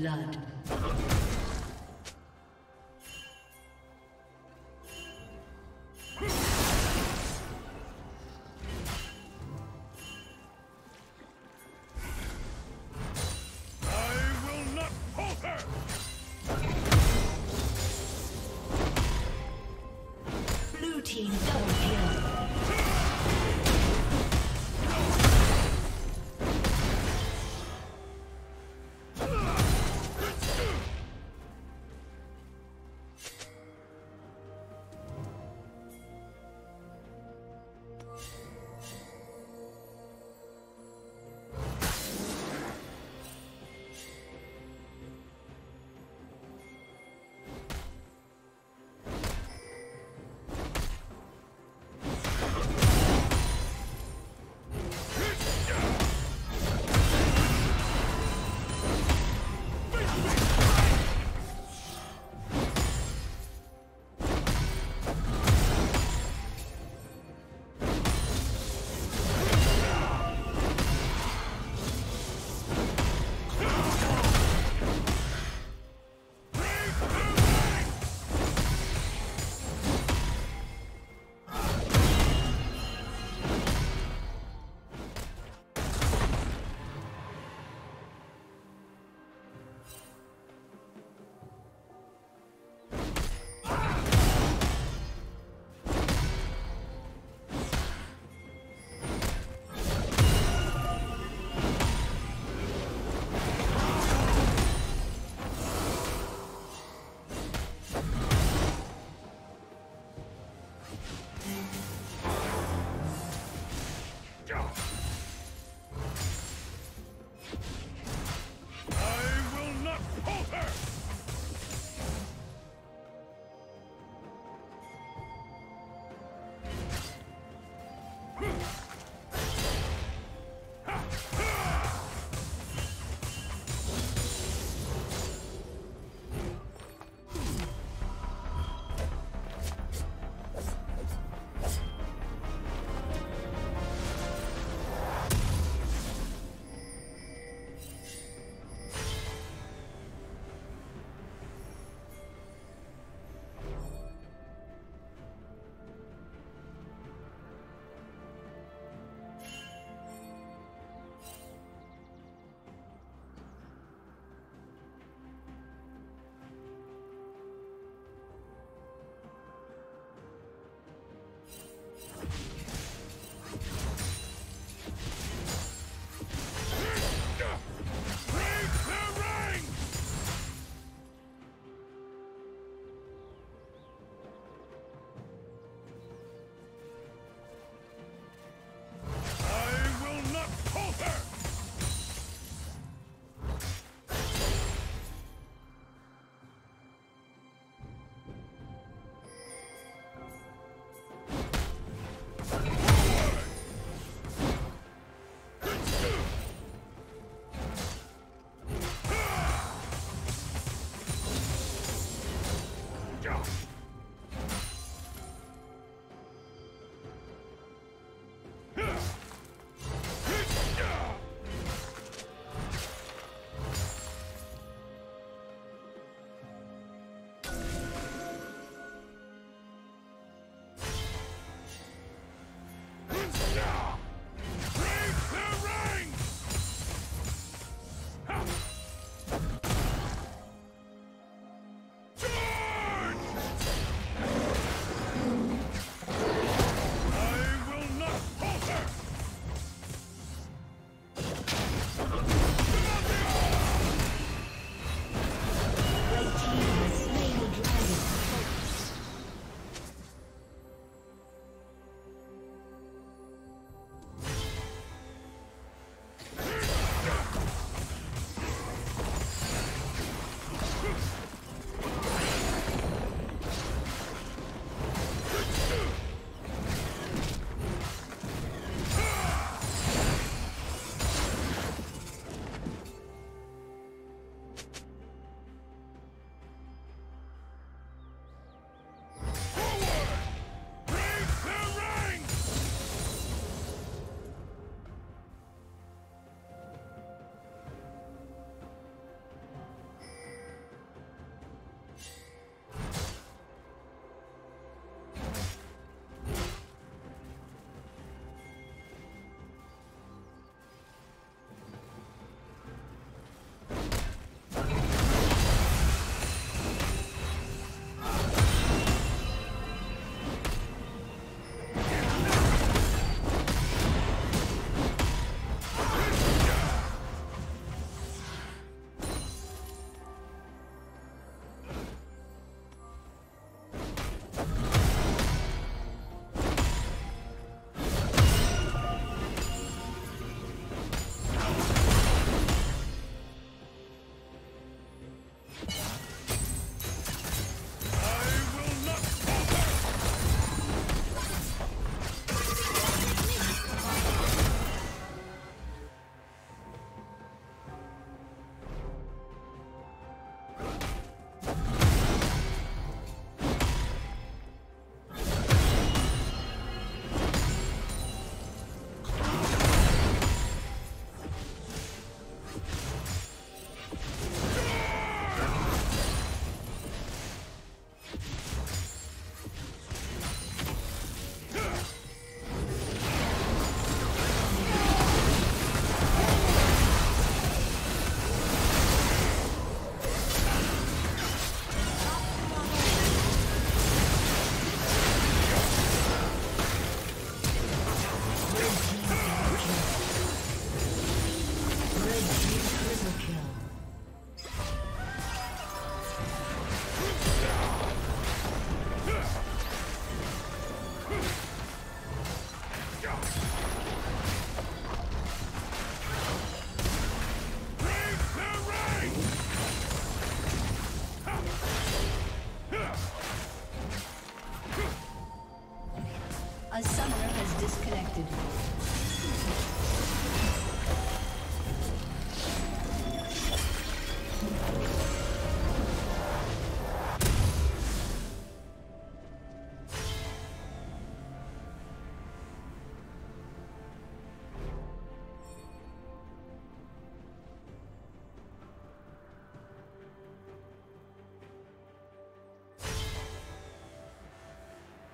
blood. go.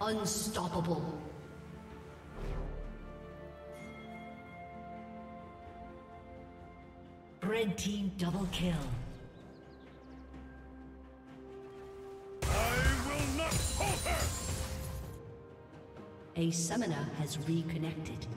Unstoppable. Red team double kill. I will not falter! A summoner has reconnected.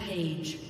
Rampage.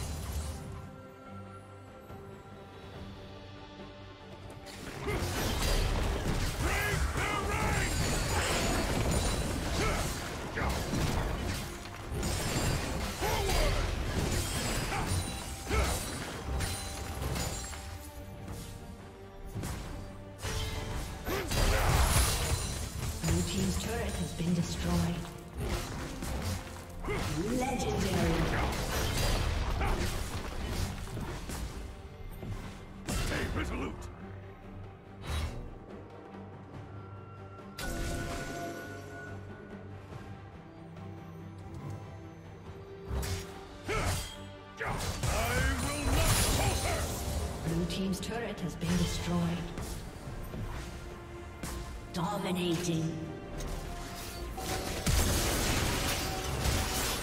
Turret has been destroyed. Legendary. Stay resolute! I will not falter! Blue Team's turret has been destroyed. Dominating.